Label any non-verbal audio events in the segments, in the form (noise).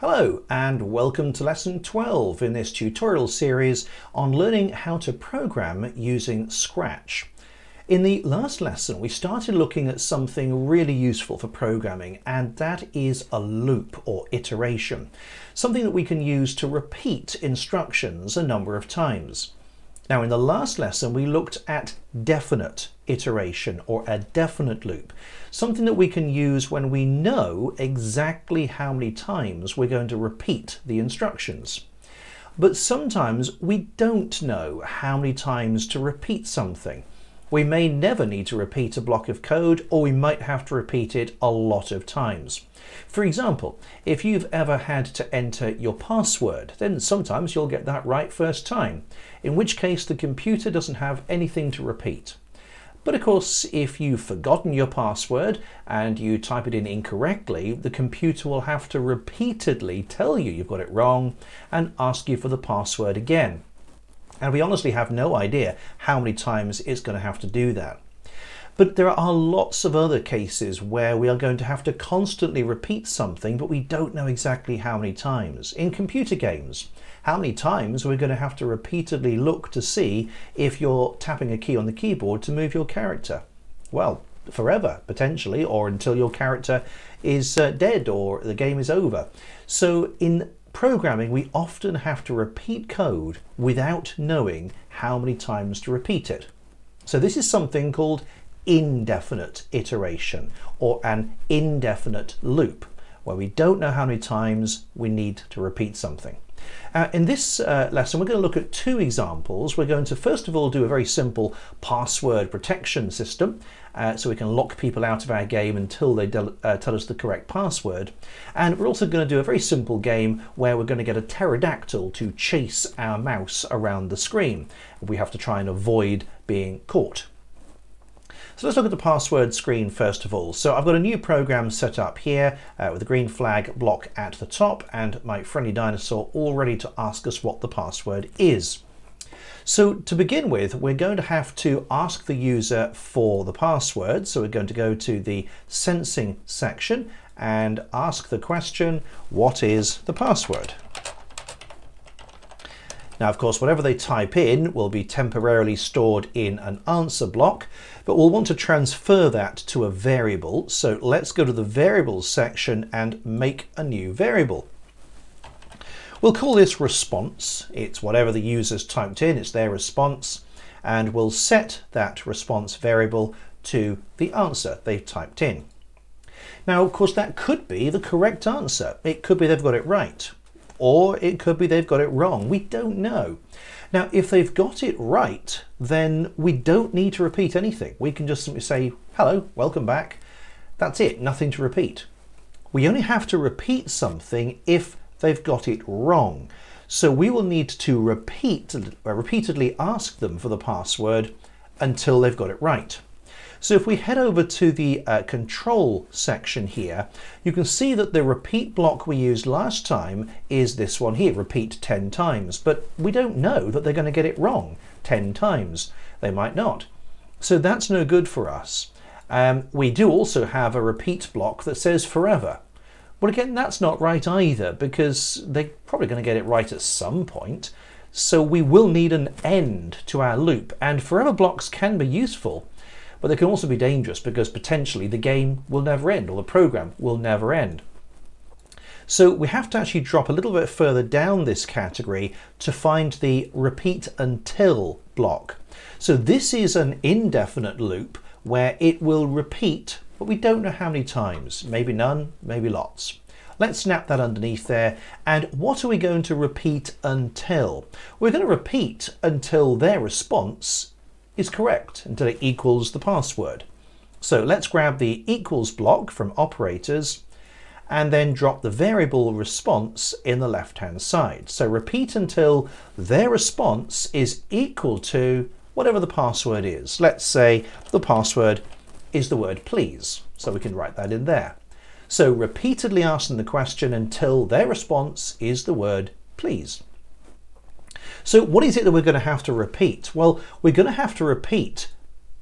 Hello and welcome to lesson 12 in this tutorial series on learning how to program using Scratch. In the last lesson we started looking at something really useful for programming and that is a loop or iteration, something that we can use to repeat instructions a number of times. Now in the last lesson we looked at definite iteration or a definite loop, something that we can use when we know exactly how many times we're going to repeat the instructions. But sometimes we don't know how many times to repeat something. We may never need to repeat a block of code or we might have to repeat it a lot of times. For example, if you've ever had to enter your password, then sometimes you'll get that right first time, in which case the computer doesn't have anything to repeat. But of course, if you've forgotten your password and you type it in incorrectly, the computer will have to repeatedly tell you you've got it wrong and ask you for the password again. And we honestly have no idea how many times it's going to have to do that. But there are lots of other cases where we are going to have to constantly repeat something, but we don't know exactly how many times. In computer games, how many times are we're going to have to repeatedly look to see if you're tapping a key on the keyboard to move your character? Well, forever, potentially, or until your character is uh, dead or the game is over. So in programming, we often have to repeat code without knowing how many times to repeat it. So this is something called indefinite iteration or an indefinite loop where we don't know how many times we need to repeat something. Uh, in this uh, lesson, we're going to look at two examples. We're going to first of all do a very simple password protection system, uh, so we can lock people out of our game until they uh, tell us the correct password. And we're also going to do a very simple game where we're going to get a pterodactyl to chase our mouse around the screen. We have to try and avoid being caught. So let's look at the password screen first of all. So I've got a new program set up here uh, with a green flag block at the top and my friendly dinosaur all ready to ask us what the password is. So to begin with, we're going to have to ask the user for the password. So we're going to go to the sensing section and ask the question, what is the password? Now, of course, whatever they type in will be temporarily stored in an answer block, but we'll want to transfer that to a variable. So let's go to the variables section and make a new variable. We'll call this response. It's whatever the user's typed in, it's their response, and we'll set that response variable to the answer they've typed in. Now, of course, that could be the correct answer. It could be they've got it right or it could be they've got it wrong. We don't know. Now, if they've got it right, then we don't need to repeat anything. We can just simply say, hello, welcome back. That's it, nothing to repeat. We only have to repeat something if they've got it wrong. So we will need to repeat, repeatedly ask them for the password until they've got it right. So if we head over to the uh, control section here, you can see that the repeat block we used last time is this one here, repeat 10 times. But we don't know that they're going to get it wrong 10 times. They might not. So that's no good for us. Um, we do also have a repeat block that says forever. Well, again, that's not right either because they're probably going to get it right at some point. So we will need an end to our loop and forever blocks can be useful but they can also be dangerous because potentially the game will never end or the program will never end. So we have to actually drop a little bit further down this category to find the repeat until block. So this is an indefinite loop where it will repeat, but we don't know how many times, maybe none, maybe lots. Let's snap that underneath there. And what are we going to repeat until? We're going to repeat until their response is correct until it equals the password. So let's grab the equals block from operators and then drop the variable response in the left hand side. So repeat until their response is equal to whatever the password is. Let's say the password is the word please. So we can write that in there. So repeatedly asking the question until their response is the word please. So what is it that we're going to have to repeat? Well, we're going to have to repeat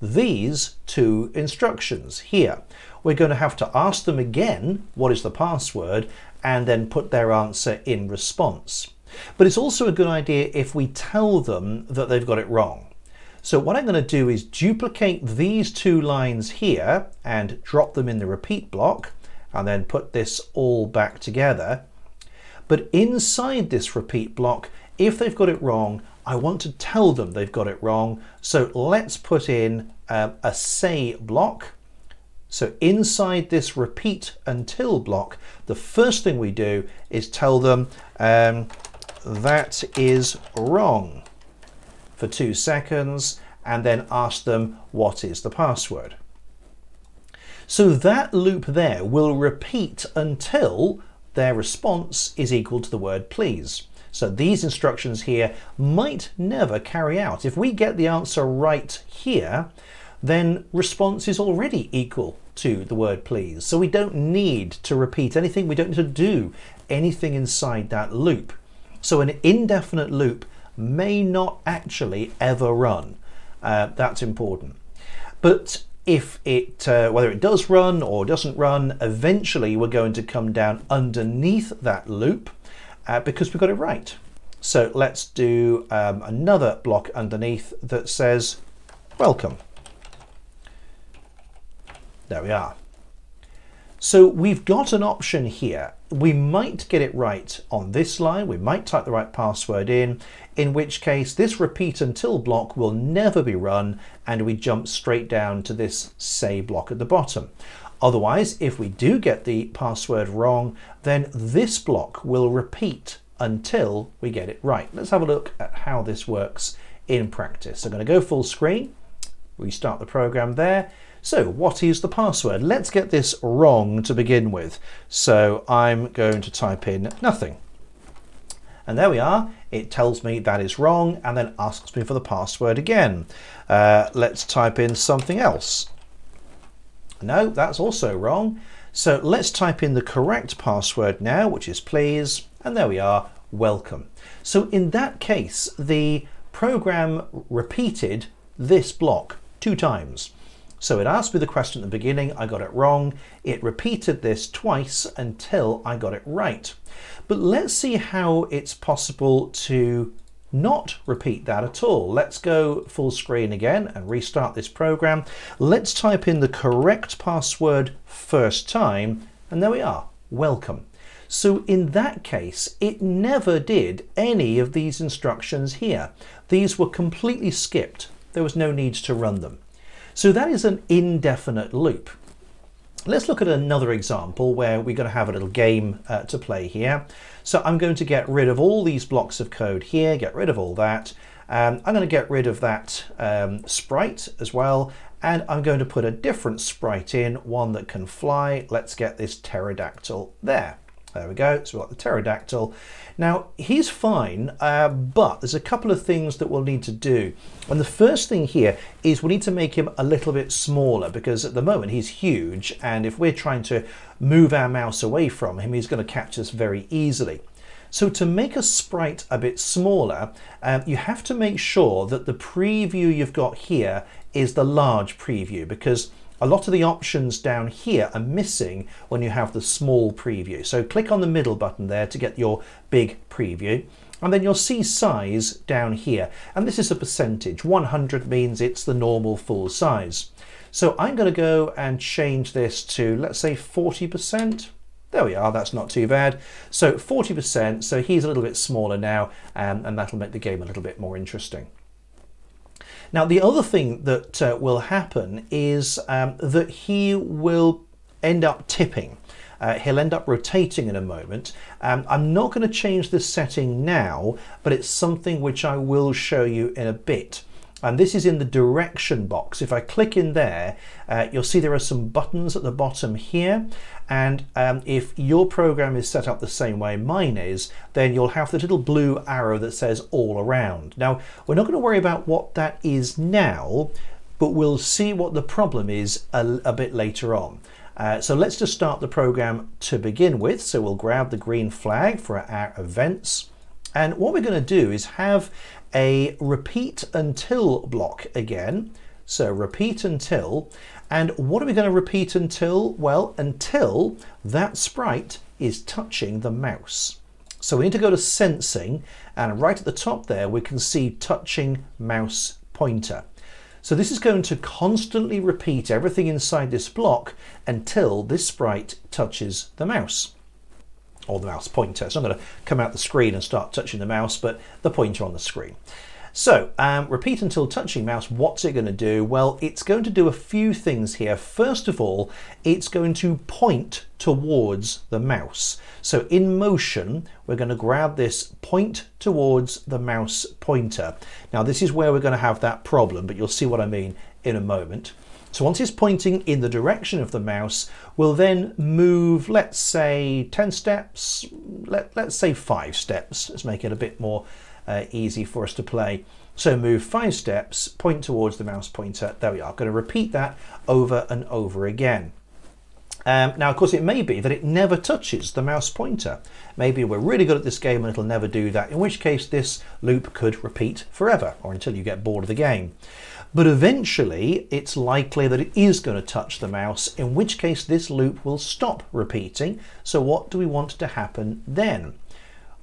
these two instructions here. We're going to have to ask them again, what is the password? and then put their answer in response. But it's also a good idea if we tell them that they've got it wrong. So what I'm going to do is duplicate these two lines here and drop them in the repeat block and then put this all back together. But inside this repeat block, if they've got it wrong, I want to tell them they've got it wrong. So let's put in um, a say block. So inside this repeat until block, the first thing we do is tell them um, that is wrong for two seconds and then ask them what is the password. So that loop there will repeat until their response is equal to the word please. So these instructions here might never carry out. If we get the answer right here, then response is already equal to the word please. So we don't need to repeat anything. We don't need to do anything inside that loop. So an indefinite loop may not actually ever run. Uh, that's important. But if it, uh, whether it does run or doesn't run, eventually we're going to come down underneath that loop uh, because we got it right. So let's do um, another block underneath that says welcome. There we are. So we've got an option here. We might get it right on this line. We might type the right password in, in which case this repeat until block will never be run and we jump straight down to this say block at the bottom. Otherwise, if we do get the password wrong, then this block will repeat until we get it right. Let's have a look at how this works in practice. I'm going to go full screen, restart the program there, so what is the password? Let's get this wrong to begin with. So I'm going to type in nothing. And there we are. It tells me that is wrong and then asks me for the password again. Uh, let's type in something else. No, that's also wrong. So let's type in the correct password now, which is please. And there we are, welcome. So in that case, the program repeated this block two times. So it asked me the question at the beginning, I got it wrong. It repeated this twice until I got it right. But let's see how it's possible to not repeat that at all. Let's go full screen again and restart this program. Let's type in the correct password first time, and there we are, welcome. So in that case, it never did any of these instructions here. These were completely skipped. There was no need to run them. So that is an indefinite loop. Let's look at another example where we're going to have a little game uh, to play here. So I'm going to get rid of all these blocks of code here, get rid of all that. Um, I'm going to get rid of that um, sprite as well, and I'm going to put a different sprite in, one that can fly. Let's get this pterodactyl there. There we go, so we've got the pterodactyl. Now, he's fine, uh, but there's a couple of things that we'll need to do. And the first thing here is we need to make him a little bit smaller because at the moment he's huge, and if we're trying to move our mouse away from him, he's going to catch us very easily. So to make a sprite a bit smaller, um, you have to make sure that the preview you've got here is the large preview because a lot of the options down here are missing when you have the small preview. So click on the middle button there to get your big preview. And then you'll see size down here. And this is a percentage. 100 means it's the normal full size. So I'm going to go and change this to, let's say 40%. There we are, that's not too bad. So 40%, so he's a little bit smaller now, um, and that'll make the game a little bit more interesting. Now, the other thing that uh, will happen is um, that he will end up tipping. Uh, he'll end up rotating in a moment. Um, I'm not going to change this setting now, but it's something which I will show you in a bit and this is in the direction box. If I click in there, uh, you'll see there are some buttons at the bottom here. And um, if your program is set up the same way mine is, then you'll have the little blue arrow that says all around. Now, we're not going to worry about what that is now, but we'll see what the problem is a, a bit later on. Uh, so let's just start the program to begin with. So we'll grab the green flag for our events. And what we're going to do is have a repeat until block again. So repeat until, and what are we going to repeat until? Well, until that sprite is touching the mouse. So we need to go to sensing and right at the top there we can see touching mouse pointer. So this is going to constantly repeat everything inside this block until this sprite touches the mouse or the mouse pointer. So I'm going to come out the screen and start touching the mouse, but the pointer on the screen. So um, repeat until touching mouse, what's it going to do? Well, it's going to do a few things here. First of all, it's going to point towards the mouse. So in motion, we're going to grab this point towards the mouse pointer. Now this is where we're going to have that problem, but you'll see what I mean in a moment. So once it's pointing in the direction of the mouse, we'll then move, let's say 10 steps, let, let's say five steps. Let's make it a bit more uh, easy for us to play. So move five steps, point towards the mouse pointer. There we are. I'm going to repeat that over and over again. Um, now, of course, it may be that it never touches the mouse pointer. Maybe we're really good at this game and it'll never do that, in which case this loop could repeat forever or until you get bored of the game. But eventually, it's likely that it is going to touch the mouse, in which case this loop will stop repeating. So what do we want to happen then?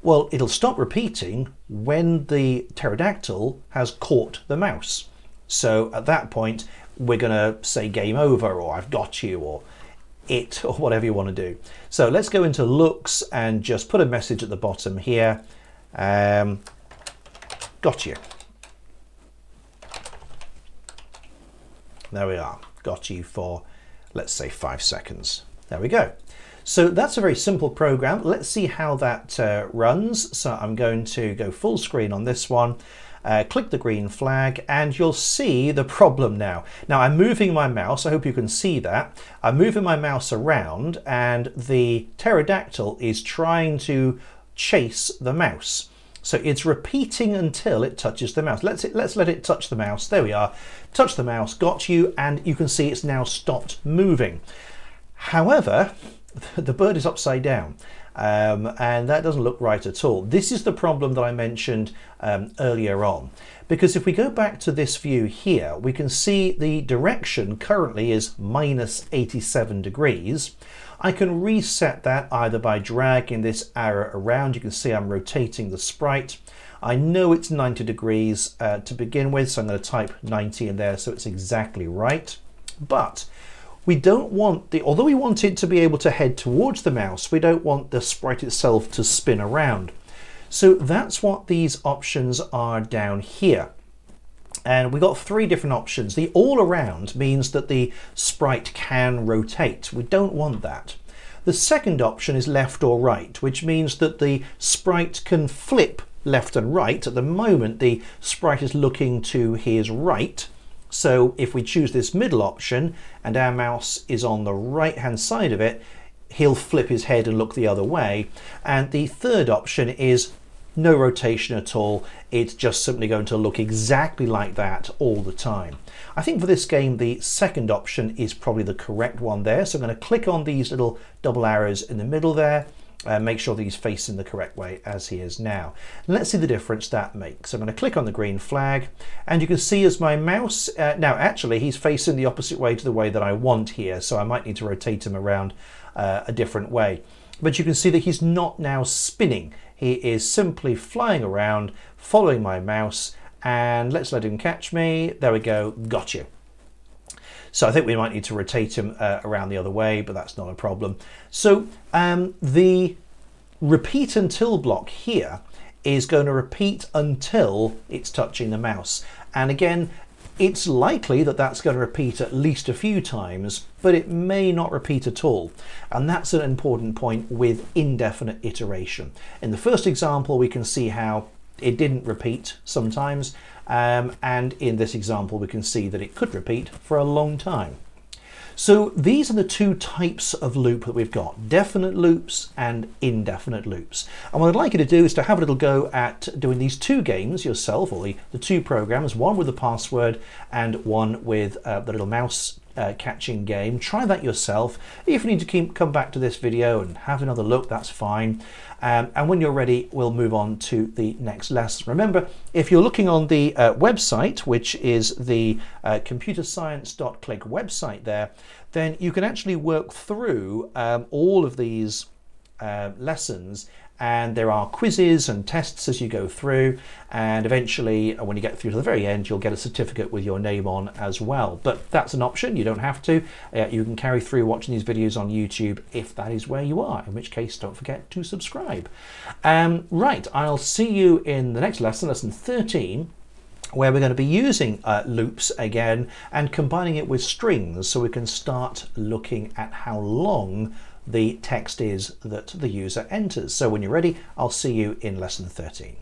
Well, it'll stop repeating when the pterodactyl has caught the mouse. So at that point, we're going to say game over or I've got you or it or whatever you want to do. So let's go into looks and just put a message at the bottom here. Um, got you. There we are. Got you for, let's say, five seconds. There we go. So that's a very simple program. Let's see how that uh, runs. So I'm going to go full screen on this one. Uh, click the green flag and you'll see the problem now. Now I'm moving my mouse, I hope you can see that. I'm moving my mouse around and the pterodactyl is trying to chase the mouse. So it's repeating until it touches the mouse. Let's, let's let it touch the mouse. There we are. Touch the mouse, got you, and you can see it's now stopped moving. However, (laughs) the bird is upside down. Um, and that doesn't look right at all. This is the problem that I mentioned um, earlier on. Because if we go back to this view here, we can see the direction currently is minus 87 degrees. I can reset that either by dragging this arrow around. You can see I'm rotating the sprite. I know it's 90 degrees uh, to begin with, so I'm going to type 90 in there so it's exactly right. But we don't want the, although we want it to be able to head towards the mouse, we don't want the sprite itself to spin around. So that's what these options are down here. And we got three different options. The all around means that the sprite can rotate. We don't want that. The second option is left or right, which means that the sprite can flip left and right. At the moment, the sprite is looking to his right, so if we choose this middle option and our mouse is on the right hand side of it, he'll flip his head and look the other way. And the third option is no rotation at all. It's just simply going to look exactly like that all the time. I think for this game, the second option is probably the correct one there. So I'm going to click on these little double arrows in the middle there uh, make sure that he's facing the correct way as he is now. And let's see the difference that makes. I'm going to click on the green flag and you can see as my mouse, uh, now actually he's facing the opposite way to the way that I want here, so I might need to rotate him around uh, a different way. But you can see that he's not now spinning. He is simply flying around, following my mouse, and let's let him catch me. There we go, got you. So I think we might need to rotate him uh, around the other way, but that's not a problem. So um, the repeat until block here is going to repeat until it's touching the mouse. And again, it's likely that that's going to repeat at least a few times, but it may not repeat at all. And that's an important point with indefinite iteration. In the first example, we can see how it didn't repeat sometimes, um, and in this example, we can see that it could repeat for a long time. So these are the two types of loop that we've got, definite loops and indefinite loops. And what I'd like you to do is to have a little go at doing these two games yourself, or the, the two programs, one with the password and one with uh, the little mouse uh, catching game. Try that yourself. If you need to keep, come back to this video and have another look, that's fine. Um, and when you're ready, we'll move on to the next lesson. Remember, if you're looking on the uh, website, which is the uh, computerscience.click website there, then you can actually work through um, all of these uh, lessons and there are quizzes and tests as you go through. And eventually uh, when you get through to the very end you'll get a certificate with your name on as well. But that's an option. You don't have to. Uh, you can carry through watching these videos on YouTube if that is where you are in which case don't forget to subscribe. Um, right I'll see you in the next lesson lesson 13 where we're going to be using uh, loops again and combining it with strings so we can start looking at how long the text is that the user enters. So when you're ready, I'll see you in lesson 13.